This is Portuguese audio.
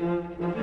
Música